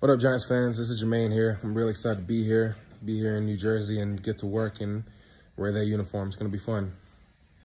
What up, Giants fans? This is Jermaine here. I'm really excited to be here, be here in New Jersey and get to work and wear that uniform. It's going to be fun.